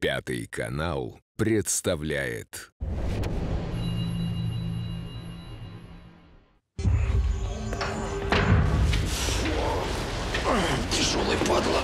Пятый канал представляет Тяжелый падла.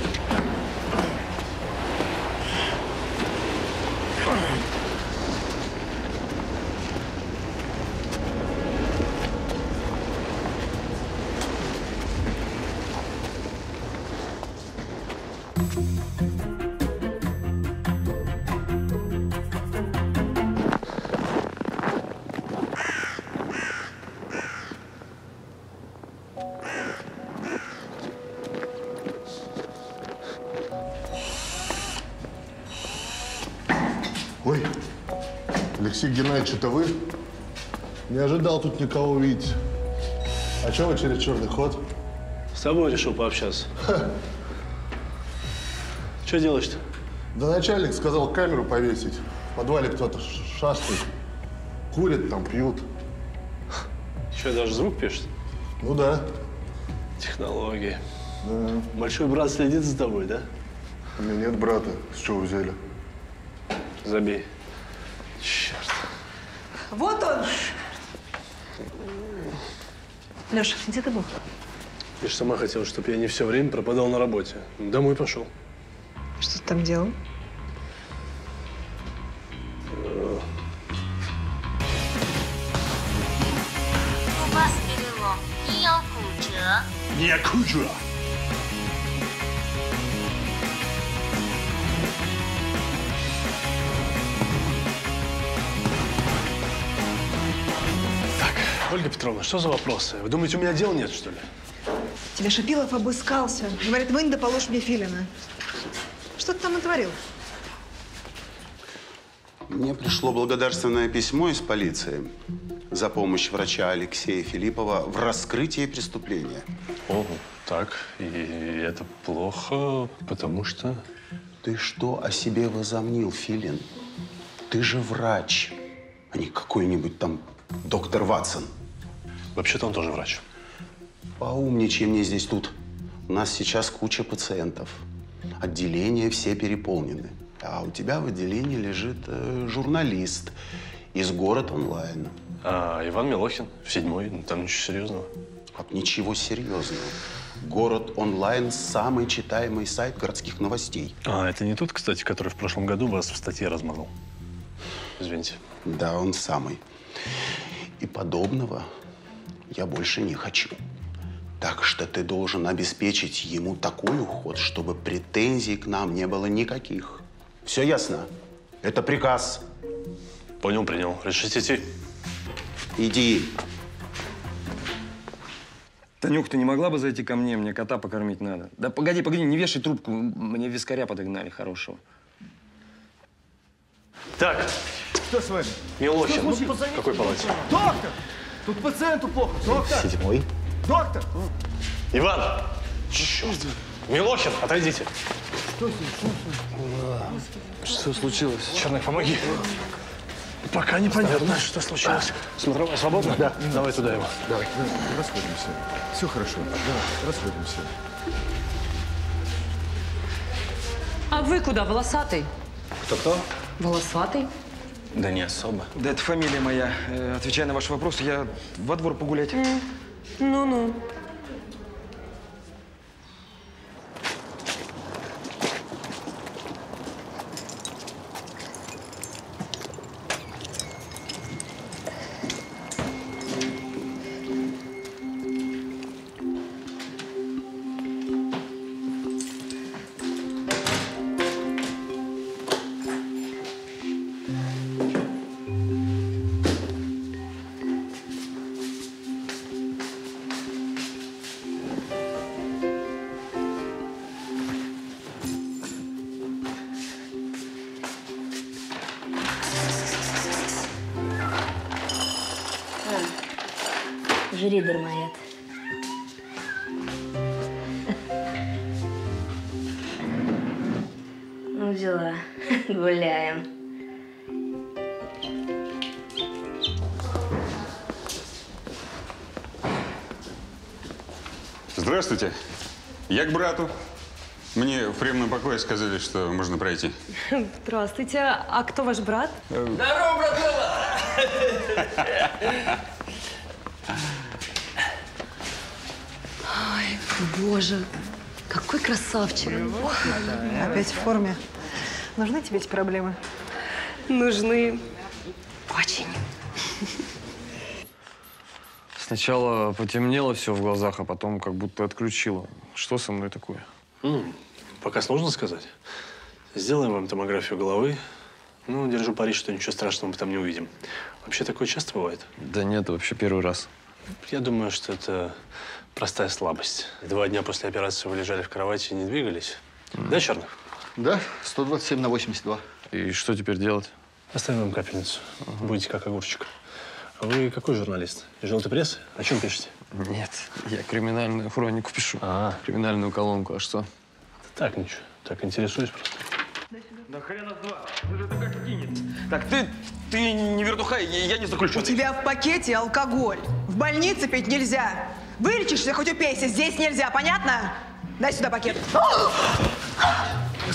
Геннадьевич, это вы? Не ожидал тут никого увидеть. А что вы через черный ход? С тобой решил пообщаться. Что делаешь-то? Да начальник сказал камеру повесить. В подвале кто-то шастает. Курят там, пьют. Что, даже звук пишет? Ну да. Технологии. Большой брат следит за тобой, да? У меня нет брата. С чего взяли? Забей. Вот он. Леша, где ты был? Ты же сама хотела, чтобы я не все время пропадал на работе. Домой пошел. Что ты там делал? Не 要 Петровна, что за вопросы? Вы думаете, у меня дела нет, что ли? Тебе Шапилов обыскался. Говорит, вынь да положь мне филина. Что ты там натворил? Мне пришло благодарственное письмо из полиции за помощь врача Алексея Филиппова в раскрытии преступления. О, так, и это плохо, потому что... Ты что о себе возомнил, Филин? Ты же врач, а не какой-нибудь там доктор Ватсон. Вообще-то он тоже врач. Поумничай мне здесь тут. У нас сейчас куча пациентов. Отделения все переполнены. А у тебя в отделении лежит э, журналист из «Город онлайн». А Иван Милохин в седьмой, ну, там ничего серьезного. Как ничего серьезного. «Город онлайн» – самый читаемый сайт городских новостей. А, это не тот, кстати, который в прошлом году вас в статье размазал? Извините. Да, он самый. И подобного я больше не хочу. Так что ты должен обеспечить ему такой уход, чтобы претензий к нам не было никаких. Все ясно? Это приказ. Понял, принял. Решите идти? Иди. Танюх, ты не могла бы зайти ко мне? Мне кота покормить надо. Да погоди, погоди, не вешай трубку. Мне вискаря подогнали хорошего. Так, Что с вами? Милохин. Ну, В какой палате? Доктор! Тут пациенту плохо. Доктор! Седьмой. Доктор! Иван! Черт! Милохин, отойдите. Что случилось? Черных, помоги. Пока непонятно, что случилось. Смотровая свободна? Да. Давай туда его. Давай, расходимся. Все хорошо. Давай, расходимся. А вы куда, волосатый? Кто-кто? Волосатый? Да не особо. Да это фамилия моя. Э, отвечая на ваш вопрос, я во двор погулять. Ну-ну. Жри, дармоед. Ну, дела. Гуляем. Здравствуйте. Я к брату. Мне в приемном покое сказали, что можно пройти. Здравствуйте. А кто ваш брат? Здорово, братва! боже, какой красавчик. Опять в форме. Нужны тебе эти проблемы? Нужны. Очень. Сначала потемнело все в глазах, а потом как будто отключило. Что со мной такое? М, Пока сложно сказать. Сделаем вам томографию головы. Ну, держу пари, что ничего страшного мы там не увидим. Вообще такое часто бывает? Да нет, вообще первый раз. Я думаю, что это простая слабость. Два дня после операции вы лежали в кровати и не двигались. Да, Черных? Да, 127 на 82. И что теперь делать? Оставим вам капельницу. Будете как огурчик. А вы какой журналист? Желтой прессы? О чем пишете? Нет, я криминальную хронику пишу. А, Криминальную колонку, а что? так ничего. Так интересуюсь просто. Да хрена два. Это как кинет. Так, ты, ты не вертухай, я я не У заключенный. тебя в пакете алкоголь. В больнице пить нельзя. Вылечишься, хоть упейся. Здесь нельзя, понятно? Дай сюда пакет.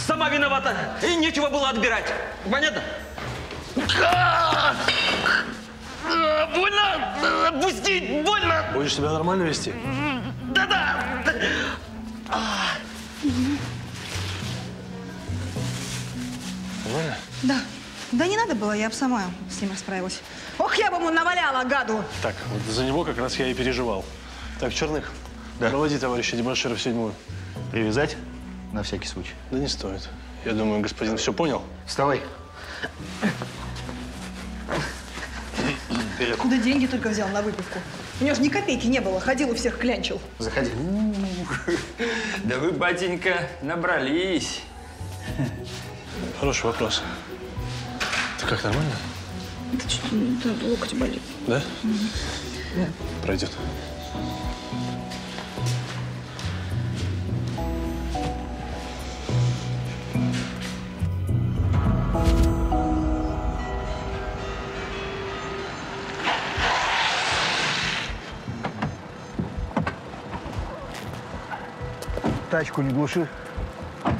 Сама виновата. И нечего было отбирать. Понятно? Больно! Отпусти! Больно! Будешь себя нормально вести? Да-да! Нормально? Да. Да не надо было, я бы сама с ним расправилась. Ох, я бы ему наваляла, гаду! Так, вот за него как раз я и переживал. Так, Черных, проводи товарища дебашира в седьмую. Привязать? На всякий случай. Да не стоит. Я думаю, господин все понял. Вставай. Куда деньги только взял на выпивку? У него же ни копейки не было, ходил у всех клянчил. Заходи. Да вы, батенька, набрались. Хороший вопрос. Ты как, нормально? Это что-то локоть болит. Да? Пройдет. Тачку не глуши. А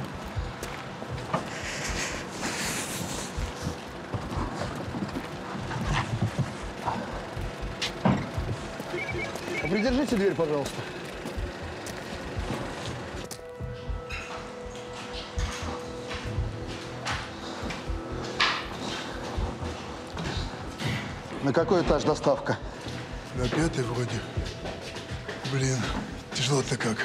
Придержите дверь, пожалуйста. На какой этаж доставка? На пятый вроде. Блин, тяжело-то как.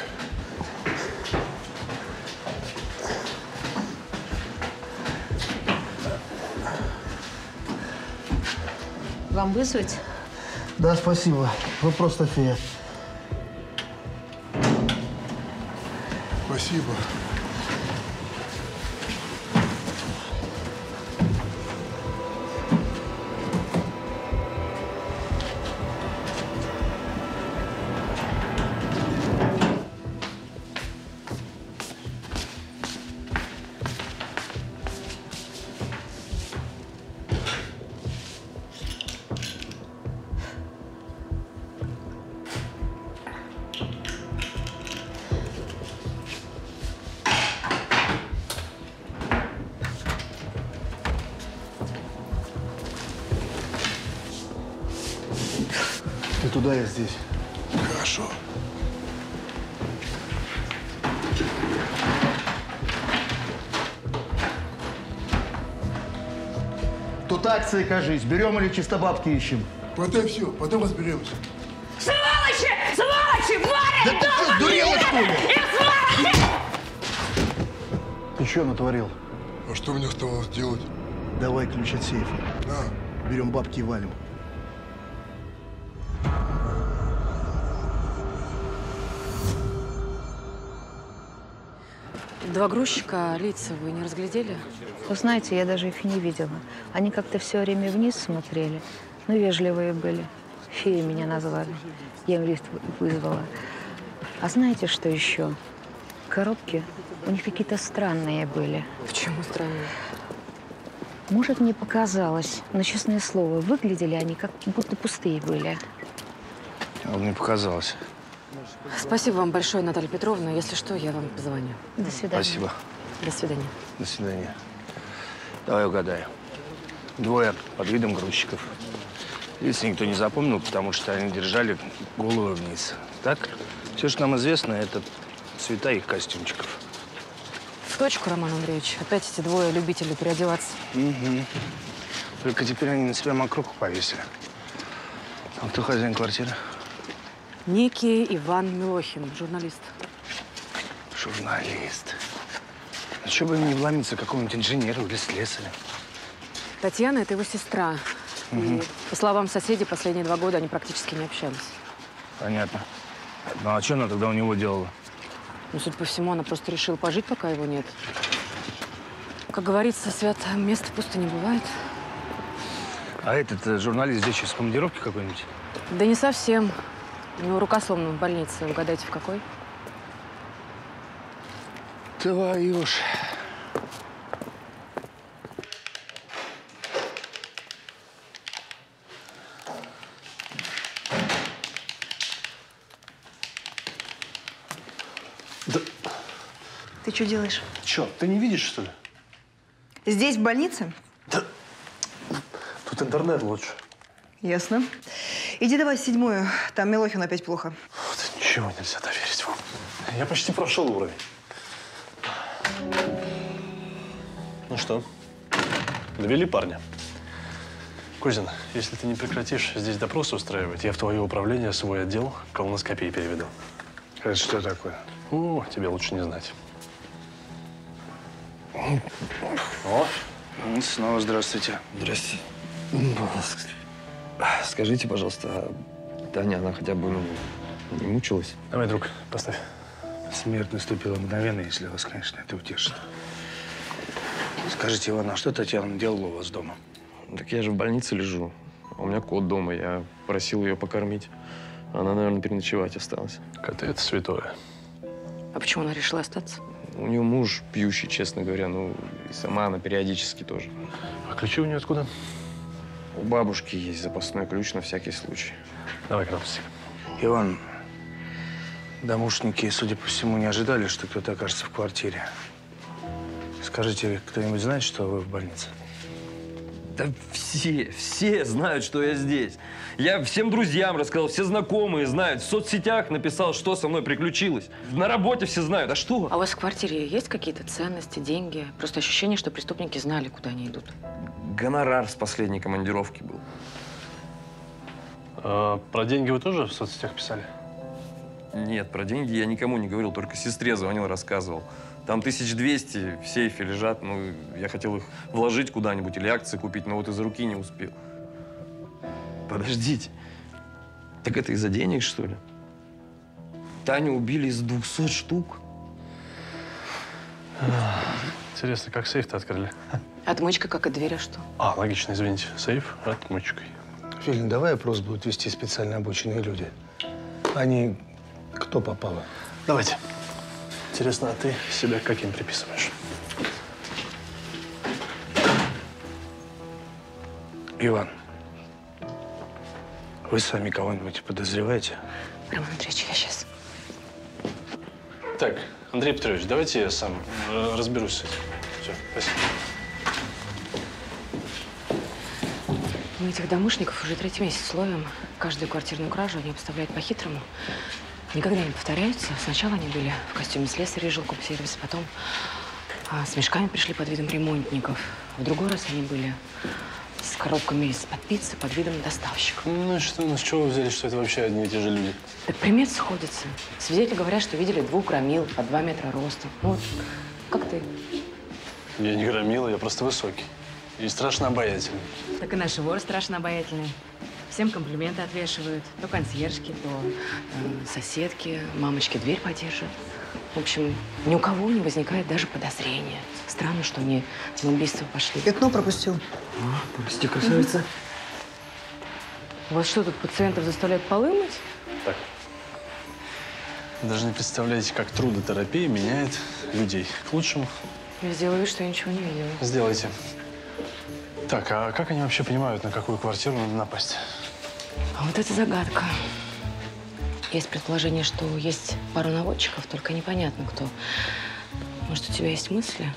Вам вызвать? Да, спасибо. Вы просто фея. Спасибо. Акции, кажись. Берем или чисто бабки ищем? Подай все, потом разберемся. Сволочи! Сволочи! Варят! Да ты что, сдурела, что ли? И сволочи! Ты что натворил? А что мне оставалось делать? Давай ключ от сейфа. На. Берем бабки и валим. Два грузчика, лица вы не разглядели? Вы знаете, я даже их и не видела. Они как-то все время вниз смотрели, но вежливые были. Феей меня назвали. Я им лист вы- вызвала. А знаете, что еще? Коробки у них какие-то странные были. Почему странные? Может, мне показалось, но, честное слово, выглядели они как будто пустые были. А мне показалось. Спасибо вам большое, Наталья Петровна. Если что, я вам позвоню. До свидания. Спасибо. До свидания. До свидания. Давай угадаю. Двое под видом грузчиков. Лиц никто не запомнил, потому что они держали головы вниз. Так? Все, что нам известно, это цвета их костюмчиков. В точку, Роман Андреевич. Опять эти двое любителей переодеваться. Угу. Только теперь они на себя мокруху повесили. А кто хозяин квартиры? Некий Иван Милохин, журналист. Журналист. А что бы им не вломиться какому-нибудь инженеру или слесарю? Татьяна – это его сестра. И, Мгм. по словам соседей, последние два года они практически не общались. Понятно. Ну а что она тогда у него делала? Ну, судя по всему, она просто решила пожить, пока его нет. Как говорится, свят место пусто не бывает. А этот э, журналист здесь сейчас в командировке какой-нибудь? Да не совсем. У него рука сломана в больнице. Угадайте, в какой? Твою ж. Ты что делаешь? Че, ты не видишь, что ли? Здесь, в больнице? Тут интернет лучше. Ясно. Иди давай седьмую. Там Милохин опять плохо. Вот ничего нельзя доверить вам. Я почти прошел уровень. Ну что, довели парня? Кузин, если ты не прекратишь здесь допросы устраивать, я в твое управление свой отдел колоноскопии переведу. Это что такое? О, тебе лучше не знать. О, Снова здравствуйте. Здрасте. Скажите, пожалуйста, а Таня, она хотя бы ну, не мучилась? Давай, друг, поставь. Смерть наступила мгновенно, если вас, конечно, это утешит. Скажите, Иван, а что Татьяна делала у вас дома? Так я же в больнице лежу. А у меня кот дома. Я просил ее покормить. Она, наверное, переночевать осталась. Коты – это святое. А почему она решила остаться? У нее муж пьющий, честно говоря. Ну, и сама она периодически тоже. А ключи у нее откуда? У бабушки есть запасной ключ на всякий случай. Давай, крапсик. Иван, домушники, судя по всему, не ожидали, что кто-то окажется в квартире. Скажите, кто-нибудь знает, что вы в больнице? Да все, все знают, что я здесь. Я всем друзьям рассказал, все знакомые знают. В соцсетях написал, что со мной приключилось. На работе все знают. А что? А у вас в квартире есть какие-то ценности, деньги? Просто ощущение, что преступники знали, куда они идут. Гонорар с последней командировки был. А, про деньги вы тоже в соцсетях писали? Нет, про деньги я никому не говорил, только сестре звонил, рассказывал. Там 1200 в сейфе лежат, ну, я хотел их вложить куда-нибудь или акции купить, но вот из руки не успел. Подождите, так это из-за денег, что ли? Таню убили из 200 штук? Интересно, как сейф-то открыли? Отмычка, как и дверь, а что? А, логично, извините. Сейф отмычкой. Филин, давай опрос будут вести специально обученные люди. Они кто попало? Давайте. Интересно, а ты себя каким приписываешь? Иван, вы сами кого-нибудь подозреваете? Роман Андреевич, я сейчас. Так, Андрей Петрович, давайте я сам э, разберусь с этим. Все, спасибо. Мы этих домушников уже третий месяц ловим. Каждую квартирную кражу они обставляют по-хитрому. Никогда не повторяются. Сначала они были в костюме слесаря и жилком-сервиса, потом а, с мешками пришли под видом ремонтников. В другой раз они были с коробками из-под пиццы под видом доставщиков. Ну и что, ну с чего вы взяли, что это вообще одни и те же люди? Так примет сходится. Свидетели говорят, что видели двух громил по два метра ростом. Ну, вот, как ты? Я не громила, я просто высокий. И страшно обаятельный. Так и наши воры страшно обаятельные. Всем комплименты отвешивают. То консьержки, то э, соседки, мамочки дверь подержат. В общем, ни у кого не возникает даже подозрения. Странно, что они на убийство пошли. Пятно пропустил. Прости, красавица. Вот что тут пациентов заставляют полы мыть? Так. Даже не представляете, как трудотерапия меняет людей к лучшему. Я сделаю вид, что я ничего не видела. Сделайте. Так, а как они вообще понимают, на какую квартиру надо напасть? А вот это загадка. Есть предположение, что есть пару наводчиков, только непонятно кто. Может, у тебя есть мысли?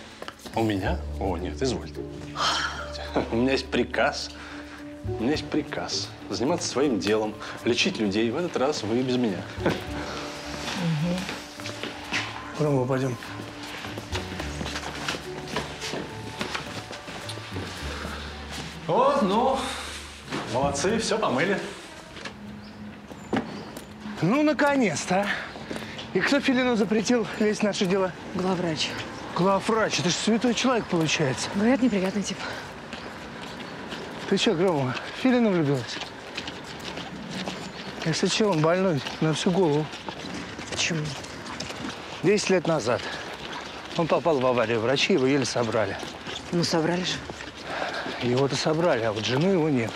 У меня? О, нет, изволь. У меня есть приказ. У меня есть приказ заниматься своим делом, лечить людей. В этот раз вы без меня. Рома, пойдем. Вот, ну, молодцы, все помыли. Ну, наконец-то. а. И кто Филину запретил лезть в наши дела? Главврач. Главврач, это же святой человек получается. Говорят, неприятный тип. Ты что, Громова, в Филина влюбилась? Если что, он больной на всю голову. Почему? Десять лет назад он попал в аварию. Врачи его еле собрали. Ну, собрали же. Его-то собрали, а вот жену его нет.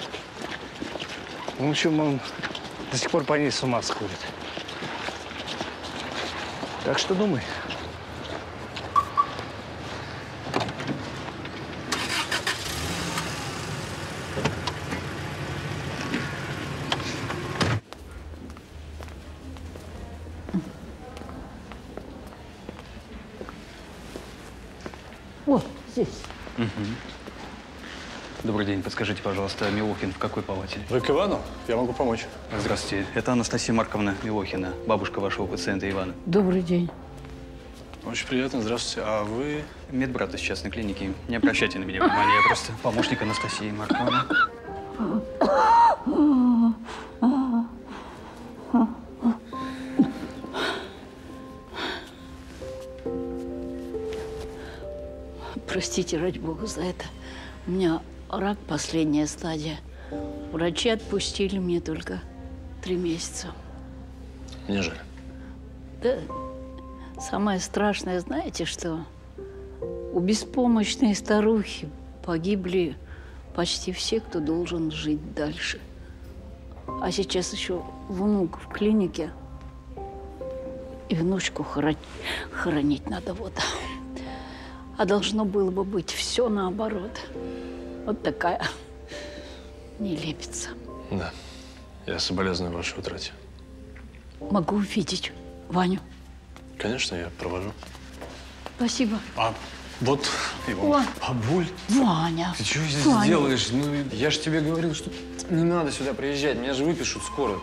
В общем, он до сих пор по ней с ума сходит. Так что думай. Подскажите, пожалуйста, Милохин в какой палате? Вы к Ивану? Я могу помочь. Здравствуйте. Это Анастасия Марковна Милохина, бабушка вашего пациента Ивана. Добрый день. Очень приятно. Здравствуйте. А вы? Медбрат из частной клиники. Не обращайте на меня внимания, я просто помощник Анастасии Марковны. Простите, ради бога, за это. У меня рак последняя стадия. Врачи отпустили мне только три месяца. Не жаль. Да, самое страшное, знаете что? У беспомощной старухи погибли почти все, кто должен жить дальше. А сейчас еще внук в клинике. И внучку хоронить, хоронить надо вот. А должно было бы быть все наоборот. Вот такая нелепица. Да. Я соболезную вашей утрате. Могу увидеть Ваню. Конечно, я провожу. Спасибо. А вот его. Вань. Бабуль, Ваня. ты что здесь Ваня. делаешь? Ну, я же тебе говорил, что не надо сюда приезжать. Меня же выпишут скоро.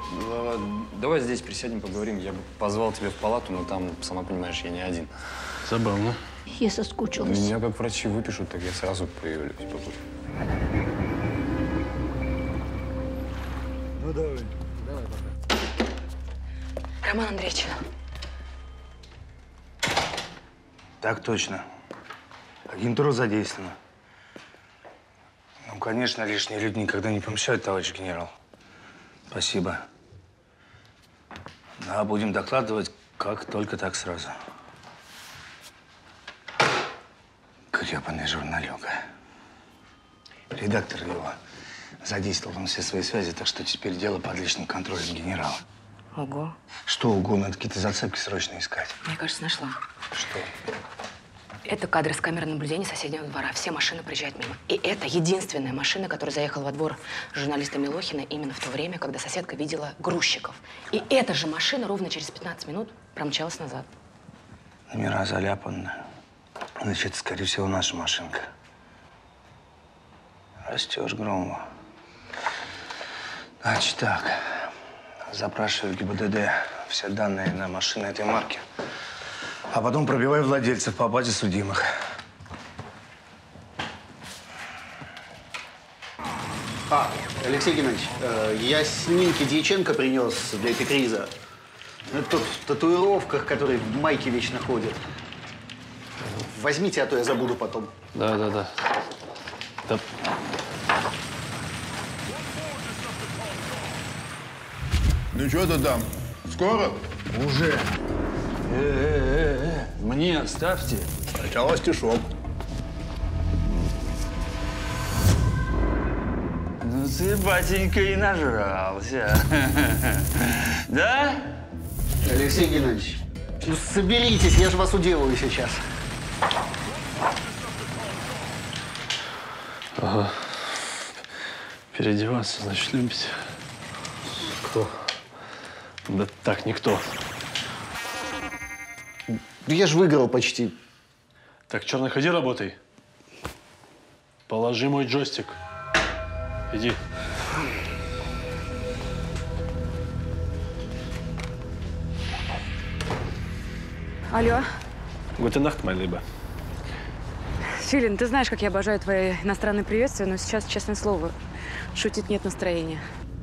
Давай здесь присядем, поговорим. Я бы позвал тебя в палату, но там, сама понимаешь, я не один. Забавно. Я соскучилась. Меня как врачи выпишут, так я сразу появлюсь, бабуль. Ну, давай. Роман Андреевич, Так точно. Агентура задействована. Ну, конечно, лишние люди никогда не помешают, товарищ генерал. Спасибо. Да, будем докладывать, как только так сразу. Гребаный журналюга. Редактор его задействовал он все свои связи, так что теперь дело под личным контролем генерала. ого. Что угодно, надо какие-то зацепки срочно искать. Мне кажется, нашла. Что? Это кадры с камеры наблюдения соседнего двора. Все машины проезжают мимо. И это единственная машина, которая заехала во двор журналиста Милохина именно в то время, когда соседка видела грузчиков. И эта же машина ровно через 15 минут промчалась назад. Номера заляпаны. Значит, скорее всего, наша машинка. Растешь, Громова. Значит так. Запрашиваю ГИБДД все данные на машины этой марки. А потом пробиваю владельцев по базе судимых. А, Алексей Геннадьевич, э, я снимки Дьяченко принес для эпикриза. Ну, Тот в татуировках, который в майке вечно ходит. Возьмите, а то я забуду потом. Да, да, да. Да. Ну что ты там? Скоро? Уже. Э-э-э, мне оставьте. Сначала стишок. Ну ты, батенька, и нажрался. Да? Алексей Геннадьевич, ну соберитесь, я же вас уделаю сейчас. Ага. Переодеваться, значит, любите. Кто? Да так никто. Да я же выиграл почти. Так, черный, ходи работай. Положи мой джойстик. Иди. Алло. Nacht, mein Lieber. Филин, ты знаешь, как я обожаю твои иностранные приветствия, но сейчас, честное слово, шутить нет настроения.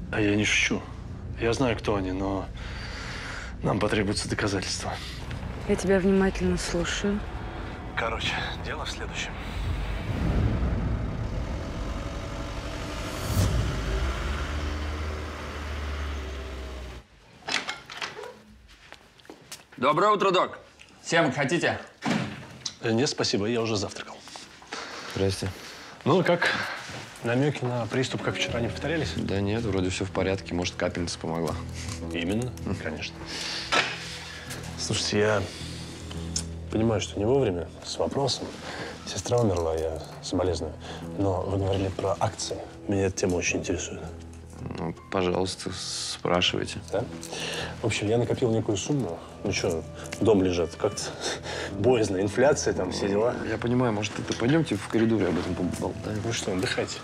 А я не шучу. Я знаю, кто они, но нам потребуется доказательства. Я тебя внимательно слушаю. Короче, дело в следующем. Доброе утро, док. Семок хотите? Э, Нет, спасибо, я уже завтракал. Здрасте. Ну, как? Намеки на приступ, как вчера, не повторялись? Да нет, вроде все в порядке. Может, капельница помогла. Именно, конечно. Слушайте, я понимаю, что не вовремя, с вопросом. Сестра умерла, я соболезную. Но вы говорили про акции. Меня эта тема очень интересует. Ну, пожалуйста, спрашивайте. Да? В общем, я накопил некую сумму. Ну что, дом лежат. Как-то боязно, инфляция, там все дела. Я понимаю, может, это пойдемте в коридоре об этом поболтаем. Ну что, отдыхайте.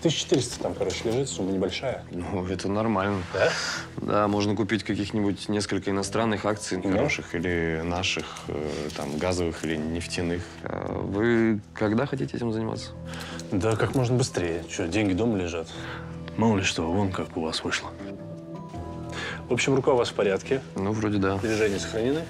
1400 там, короче, лежит, сумма небольшая. Ну, это нормально. Да? Да, можно купить каких-нибудь несколько иностранных акций хороших или наших, э, там, газовых или нефтяных. А вы когда хотите этим заниматься? Да, как можно быстрее. Что, деньги дома лежат? Мало ли что, вон как у вас вышло. В общем, рука у вас в порядке. Ну, вроде да. Движения сохранены.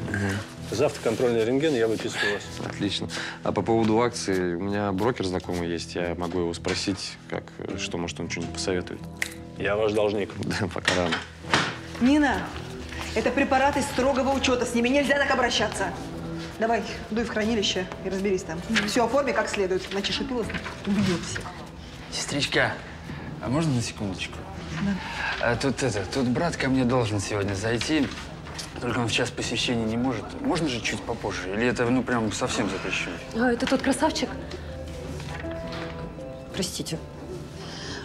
Завтра контрольный рентген, я выписываю вас. Отлично. А по поводу акций, у меня брокер знакомый есть. Я могу его спросить, как, что, может, он что-нибудь посоветует. Я ваш должник. Да, пока рано. Нина, это препараты строгого учета, с ними нельзя так обращаться. Давай, дуй в хранилище и разберись там. Все оформи как следует, иначе шипилась убьет всех. Сестричка, а можно на секундочку? А тут это, тут брат ко мне должен сегодня зайти. Только он в час посещения не может. Можно же чуть попозже? Или это, ну, прям совсем запрещено? А, это тот красавчик? Простите.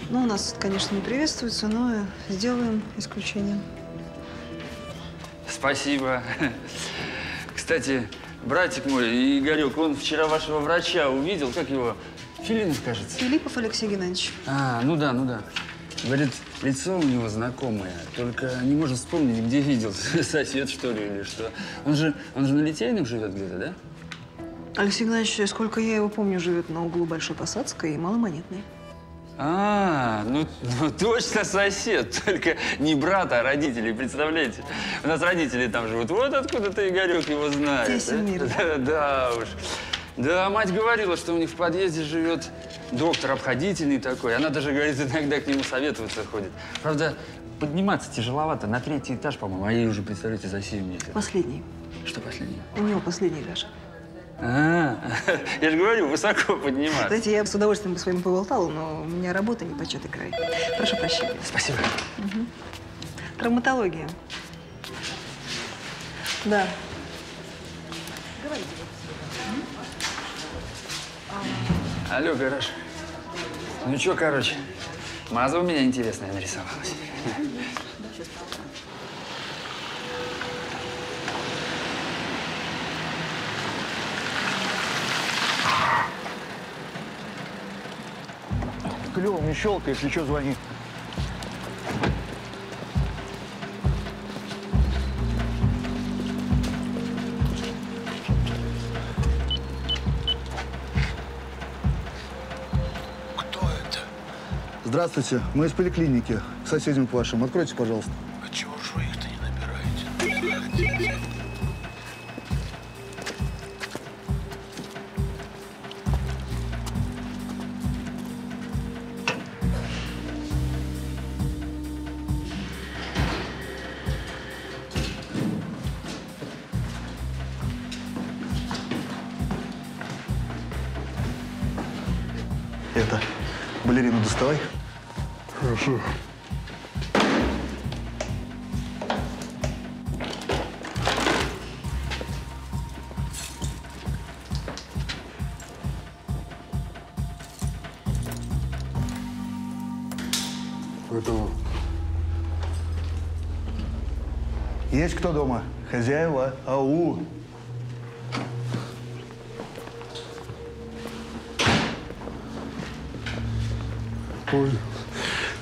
Ну, у нас, конечно, не приветствуется, но сделаем исключение. Спасибо. Кстати, братик мой, Игорек, он вчера вашего врача увидел. Как его? Филинов, кажется. Филиппов Алексей Геннадьевич. А, ну да, ну да. Говорит, лицо у него знакомое, только не может вспомнить, где видел. Сосед, что ли, или что. Он же, он же на Литейном живет где-то, да? Алексей Геннадьевич, сколько я его помню, живет на углу Большой Посадской и Маломонетной. А, ну, ну точно сосед, только не брат, а родители, представляете? У нас родители там живут, вот откуда-то Игорек его знает. Тесен да? мир. Да, да уж. Да, мать говорила, что у них в подъезде живет доктор обходительный такой. Она даже, говорит, иногда к нему советоваться ходит. Правда, подниматься тяжеловато, на третий этаж, по-моему, а ей уже, представляете, за 7 месяцев. Последний. Что последний? У него последний этаж. А, я же говорю, высоко подниматься. Знаете, я с удовольствием бы с вами поболтала, но у меня работа не початый край. Прошу прощения. Спасибо. Мгм. Травматология. Да. Алло, гараж. Ну что, короче, маза у меня интересная нарисовалась. Клево, не если что, звони. Здравствуйте, мы из поликлиники, к соседям к вашим. Откройте, пожалуйста. Есть кто дома? Хозяева? Ау! Ой.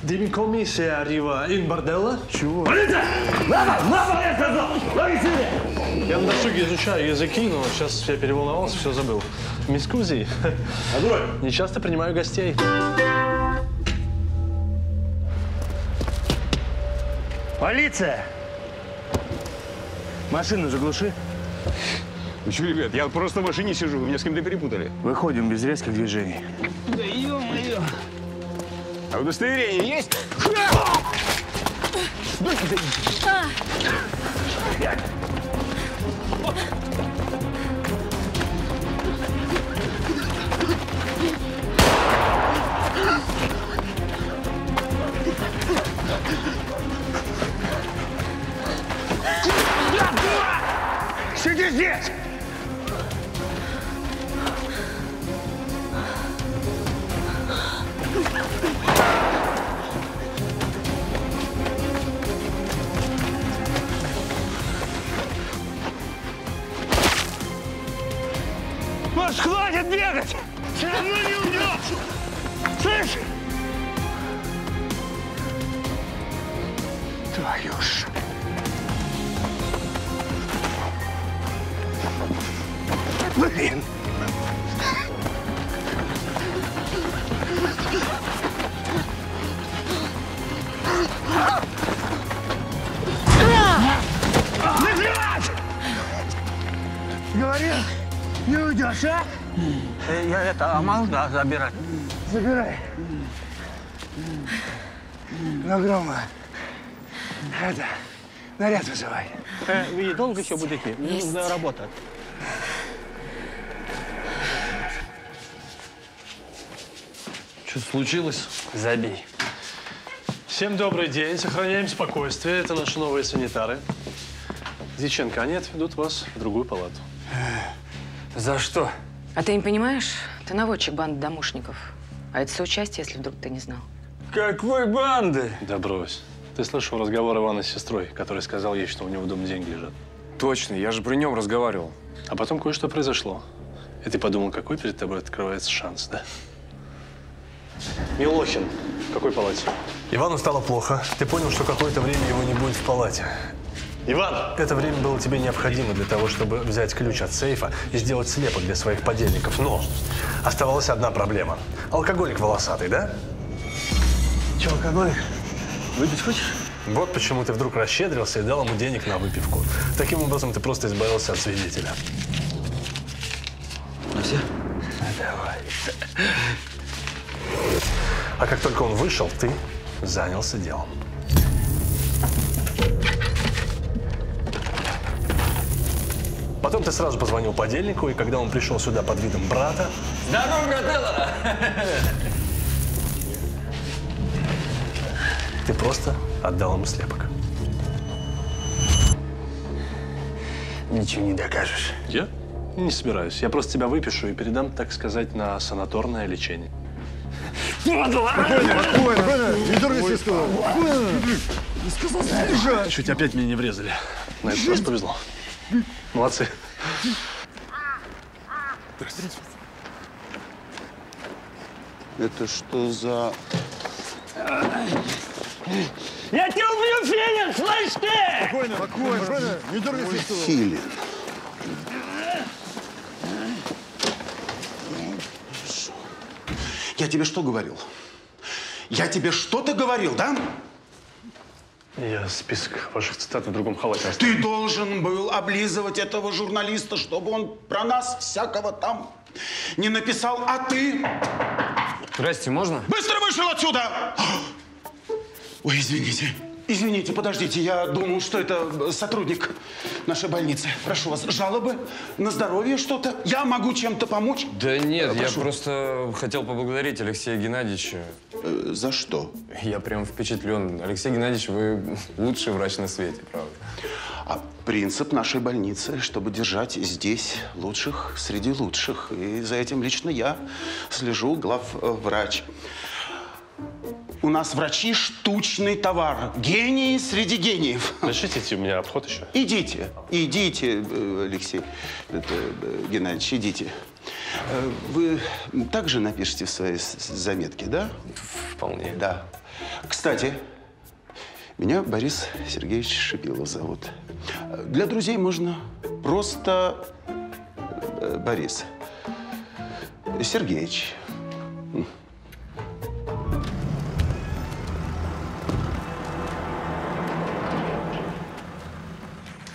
Din комиссия arriva in борделла? Чего? Лава! Лава, я сказал! Я на досуге изучаю языки, но сейчас я переволновался, все забыл. Мискузи. Не часто принимаю гостей. Полиция! Машину заглуши. Ну что, ребят, я просто в машине сижу, вы меня с кем-то перепутали. Выходим без резких движений. Да ё-моё. А удостоверение есть? Сиди здесь! Маш, хватит бегать! Все равно не уйдешь! Слышь? Твою ж. Блин. Наплевать! Говорил, не уйдешь, а? Я это, а можно забирать? Забирай. Ну, Грома, это, наряд вызывай. Э, Вы долго еще будете? Нужно работать. Что случилось? Забей. Всем добрый день. Сохраняем спокойствие. Это наши новые санитары. Дьяченко, они отведут вас в другую палату. За что? А ты не понимаешь? Ты наводчик банды домушников. А это соучастие, если вдруг ты не знал. Какой банды? Да брось. Ты слышал разговор Ивана с сестрой, который сказал ей, что у него дома деньги лежат? Точно, я же при нем разговаривал. А потом кое-что произошло. И ты подумал, какой перед тобой открывается шанс, да? Милохин, в какой палате? Ивану стало плохо. Ты понял, что какое-то время его не будет в палате. Иван, это время было тебе необходимо для того, чтобы взять ключ от сейфа и сделать слепок для своих подельников. Но оставалась одна проблема. Алкоголик волосатый, да? Че, алкоголик? Выпить хочешь? Вот почему ты вдруг расщедрился и дал ему денег на выпивку. Таким образом, ты просто избавился от свидетеля. На все? Давай. А как только он вышел, ты занялся делом. Потом ты сразу позвонил подельнику, и когда он пришел сюда под видом брата, Здорово, брателло! ты просто отдал ему слепок. Ничего не докажешь. Я? Не собираюсь. Я просто тебя выпишу и передам, так сказать, на санаторное лечение. Спокойно, спокойно, не дергайся. Чуть опять меня не врезали. На этот раз повезло. Молодцы. Это что за... Я тебя убью, Феня, слышь ты! Спокойно, спокойно, спокойно, не дергайся. Филин. Я тебе что говорил? Я тебе что-то говорил, да? Я список ваших цитат в другом халате оставил. Ты должен был облизывать этого журналиста, чтобы он про нас всякого там не написал, а ты Здрасте, можно? быстро вышел отсюда! Ой, извините. Извините, подождите, я думал, что это сотрудник нашей больницы. Прошу вас, жалобы на здоровье что-то? Я могу чем-то помочь? Да нет, я Прошу. просто хотел поблагодарить Алексея Геннадьевича. Э, за что? Я прям впечатлен. Алексей Геннадьевич, вы лучший врач на свете, правда. А принцип нашей больницы, чтобы держать здесь лучших среди лучших. И за этим лично я слежу, главврач. У нас врачи штучный товар. Гении среди гениев. Решите идти, у меня обход еще. Идите, идите, э, Алексей это, э, Геннадьевич, идите. Э, Вы также напишите в своей заметке, да? Вполне. Да. Кстати, меня Борис Сергеевич Шипилов зовут. Для друзей можно просто Борис. Сергеевич.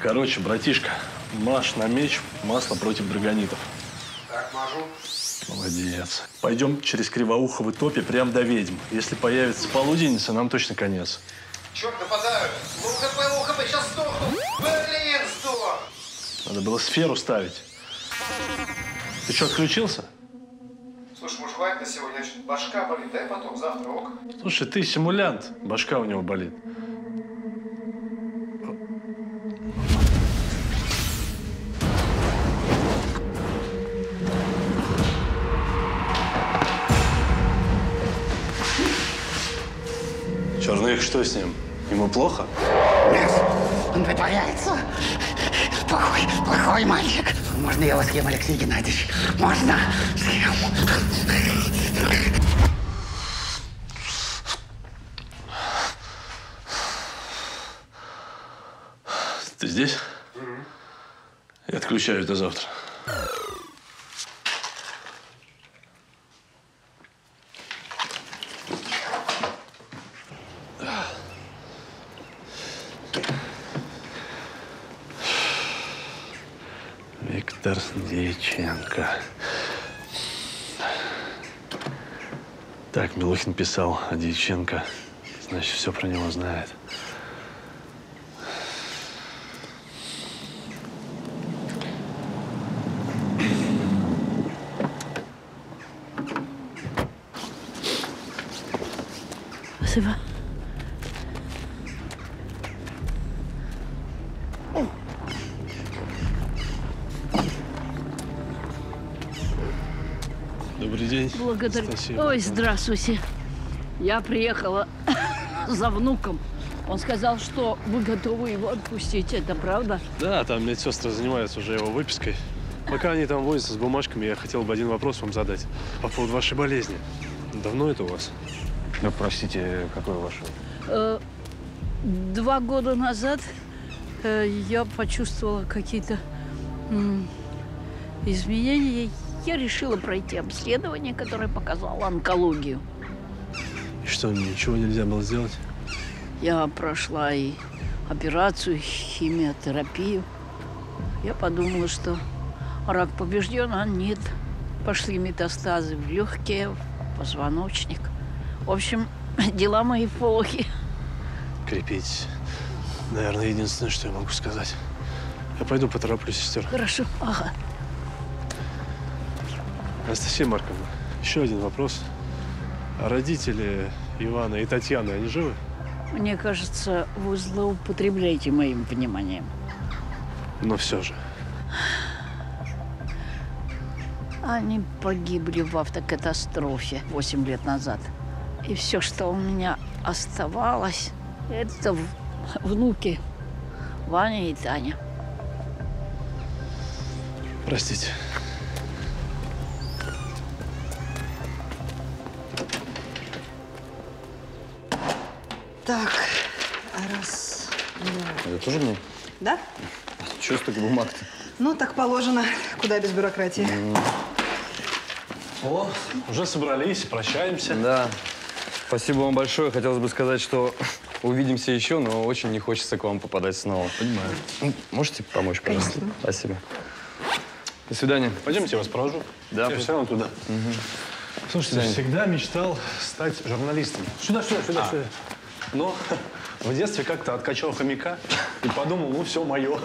Короче, братишка, маш на меч, масло против драгонитов. Так, мажу. Молодец. Пойдем через Кривоуховы топи прямо до ведьм. Если появится полуденница, нам точно конец. Черт, нападают! ЛХП, ЛХП, сейчас сдохну! Блин, сдох! Надо было сферу ставить. Ты что, отключился? Слушай, может, хватит на сегодня? Башка болит, дай потом, завтра, ок? Слушай, ты симулянт. Башка у него болит. Черных, что с ним? Ему плохо? Нет, он притворяется. Плохой, плохой мальчик. Можно я вас съем, Алексей Геннадьевич? Можно? Съем. Ты здесь? Я отключаю до завтра. Виктор Дьяченко. Так, Милохин писал о Дьяченко. Значит, все про него знает. Спасибо. Благодарю. Спасибо. Ой, здравствуйте. Я приехала за внуком. Он сказал, что вы готовы его отпустить. Это правда? Да, там медсестры занимаются уже его выпиской. Пока они там возятся с бумажками, я хотел бы один вопрос вам задать по поводу вашей болезни. Давно это у вас? Ну, простите, какой ваш? Э, Два года назад э, я почувствовала какие-то изменения. Я решила пройти обследование, которое показало онкологию. И что, ничего нельзя было сделать? Я прошла и операцию, и химиотерапию. Я подумала, что рак побежден, а нет. Пошли метастазы в легкие, в позвоночник. В общем, дела мои плохи. Крепитесь. Наверное, единственное, что я могу сказать. Я пойду потороплю сестер. Хорошо. Ага. Анастасия Марковна, еще один вопрос. Родители Ивана и Татьяны, они живы? Мне кажется, вы злоупотребляете моим вниманием. Но все же. Они погибли в автокатастрофе 8 лет назад. И все, что у меня оставалось, это внуки Ваня и Таня. Простите. Тоже мне? Да? Чего столько бумаг-то? Ну, так положено. Куда без бюрократии. О, уже собрались, прощаемся. Да. Спасибо вам большое. Хотелось бы сказать, что увидимся еще, но очень не хочется к вам попадать снова. Понимаю. Можете помочь, пожалуйста? Конечно. Спасибо. До свидания. Пойдемте, я вас провожу. Да, Я все равно туда. Слушайте, Свидания. всегда мечтал стать журналистом. Сюда, сюда, сюда, А. сюда. Но в детстве как-то откачал хомяка и подумал, ну все мое.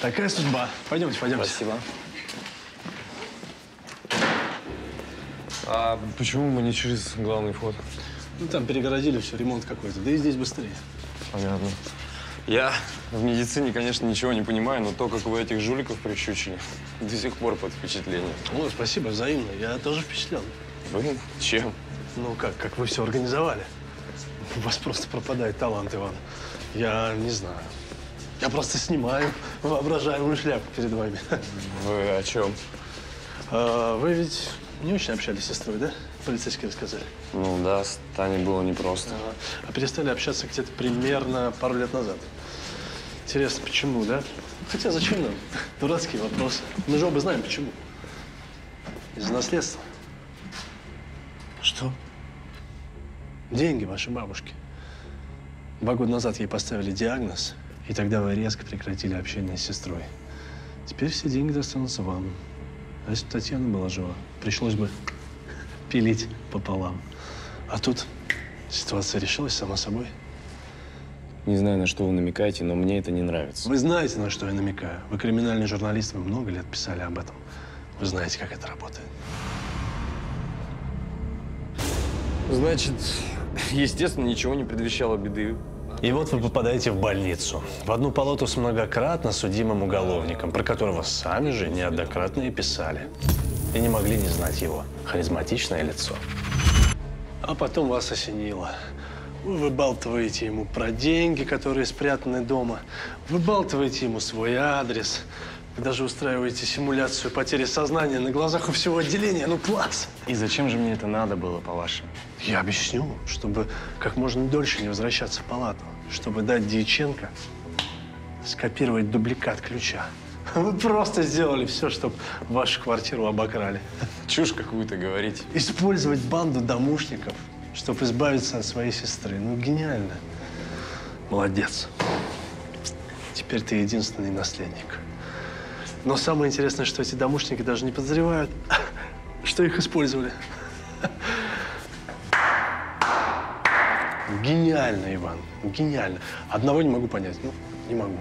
Такая судьба. Пойдемте, пойдемте. Спасибо. А почему мы не через главный вход? Ну там перегородили все, ремонт какой-то. Да и здесь быстрее. Понятно. Я в медицине, конечно, ничего не понимаю, но то, как вы этих жуликов прищучили, до сих пор под впечатлением. Ну, спасибо, взаимно. Я тоже впечатлен. Вы? Чем? Ну как, как вы все организовали? У вас просто пропадает талант, Иван. Я не знаю. Я просто снимаю воображаемую шляпу перед вами. Вы о чем? А, вы ведь не очень общались с сестрой, да? Полицейские рассказали. Ну да, с Таней было непросто. Ага. А перестали общаться где-то примерно пару лет назад. Интересно, почему, да? Хотя зачем нам? Дурацкие вопросы. Мы же оба знаем, почему. Из-за наследства. Что? Деньги вашей бабушки. Два года назад ей поставили диагноз, и тогда вы резко прекратили общение с сестрой. Теперь все деньги достанутся вам. А если бы Татьяна была жива, пришлось бы пилить пополам. А тут ситуация решилась сама собой. Не знаю, на что вы намекаете, но мне это не нравится. Вы знаете, на что я намекаю. Вы криминальный журналист, вы много лет писали об этом. Вы знаете, как это работает. Значит, естественно, ничего не предвещало беды. И вот вы попадаете в больницу. В одну палату с многократно судимым уголовником, про которого сами же неоднократно и писали. И не могли не знать его харизматичное лицо. А потом вас осенило. Вы выбалтываете ему про деньги, которые спрятаны дома. Выбалтываете ему свой адрес. Вы даже устраиваете симуляцию потери сознания на глазах у всего отделения. Ну, класс! И зачем же мне это надо было, по-вашему? Я объясню, чтобы как можно дольше не возвращаться в палату. Чтобы дать Дьяченко скопировать дубликат ключа. Вы просто сделали все, чтобы вашу квартиру обокрали. Чушь какую-то говорите. Использовать банду домушников, чтобы избавиться от своей сестры. Ну, гениально. Молодец. Теперь ты единственный наследник. Но самое интересное, что эти домушники даже не подозревают, что их использовали. Гениально, Иван, гениально. Одного не могу понять, ну, не могу.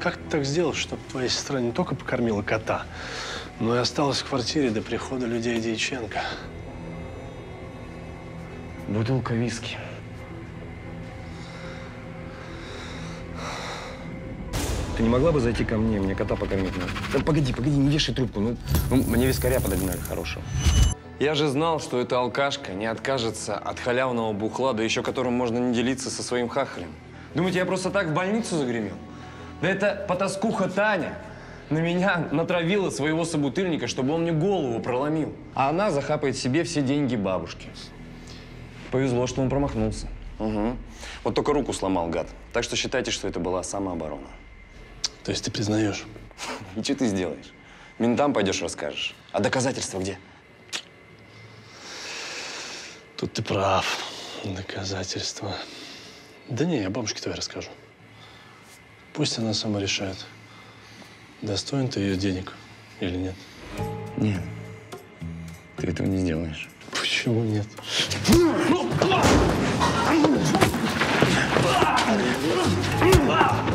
Как ты так сделал, чтобы твоя сестра не только покормила кота, но и осталась в квартире до прихода людей Дьяченко? Бутылка виски. Ты не могла бы зайти ко мне? Мне кота покормить надо. Да погоди, погоди, не вешай трубку. Ну, ну, мне вискаря подогнали хорошего. Я же знал, что эта алкашка не откажется от халявного бухла, да еще которым можно не делиться со своим хахалем. Думаете, я просто так в больницу загремел? Да это потаскуха Таня на меня натравила своего собутыльника, чтобы он мне голову проломил. А она захапает себе все деньги бабушки. Повезло, что он промахнулся. Угу. Вот только руку сломал, гад. Так что считайте, что это была самооборона. То есть ты признаешь? И что ты сделаешь? Ментам пойдешь расскажешь. А доказательства где? Тут ты прав. Доказательства. Да не, я бабушке твоей расскажу. Пусть она сама решает, достоин ты ее денег или нет. Нет. Ты этого не сделаешь. Почему нет? Тяжелый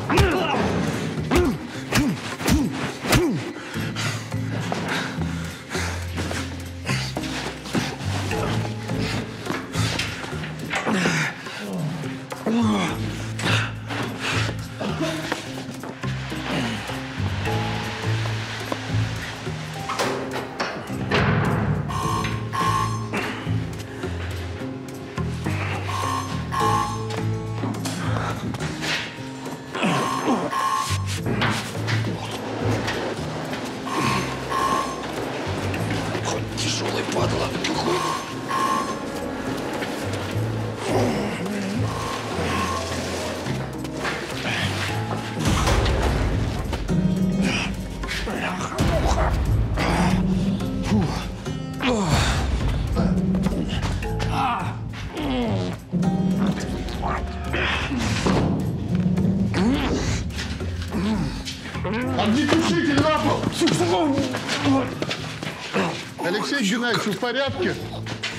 Геннадьевич, вы в порядке?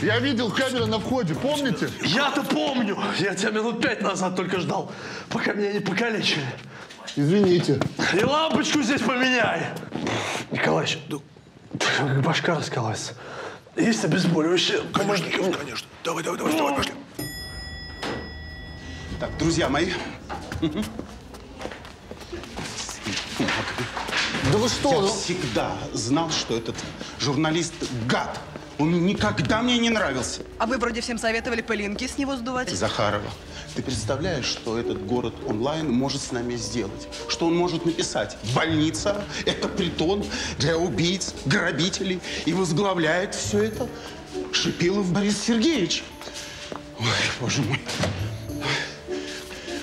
Я видел камеры на входе, помните? Я-то помню! Я тебя минут пять назад только ждал, пока меня не покалечили. Извините. И лампочку здесь поменяй! Николаевич, ну, как башка раскалывается. Есть обезболивающее? Конечно, конечно. Давай, давай, давай, давай, пошли. Так, друзья мои. Да вы что? Я ну? всегда знал, что этот журналист гад. Он никогда мне не нравился. А вы вроде всем советовали пылинки с него сдувать. Захарова, ты представляешь, что этот город онлайн может с нами сделать? Что он может написать? Больница – это притон для убийц, грабителей. И возглавляет все это Шипилов Борис Сергеевич. Ой, боже мой.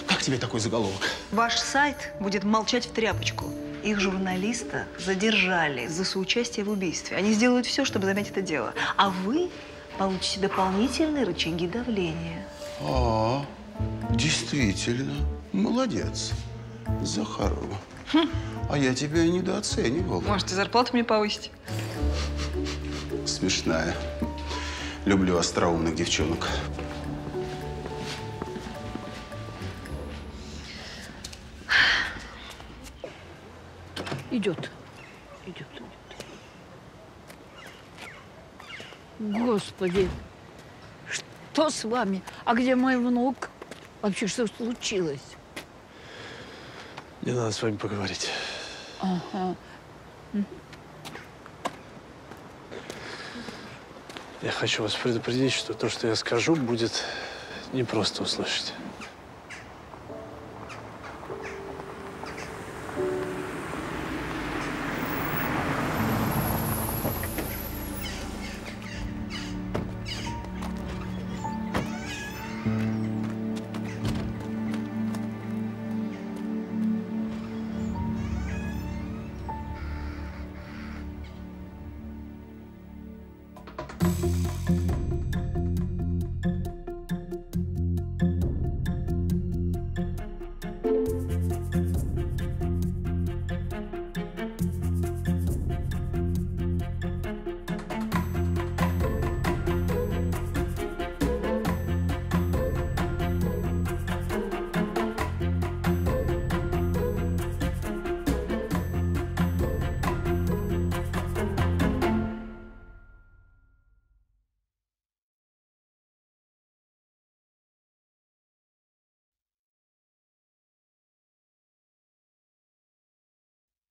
Как тебе такой заголовок? Ваш сайт будет молчать в тряпочку. Их журналиста задержали за соучастие в убийстве. Они сделают все, чтобы замять это дело. А вы получите дополнительные рычаги давления. А, действительно, молодец, Захарова. А я тебя недооценивал. Можете зарплату мне повысить? Смешная. Люблю остроумных девчонок. Идет. Идет. Господи, что с вами? А где мой внук? Вообще, что случилось? Мне надо с вами поговорить. Ага. Я хочу вас предупредить, что то, что я скажу, будет непросто услышать.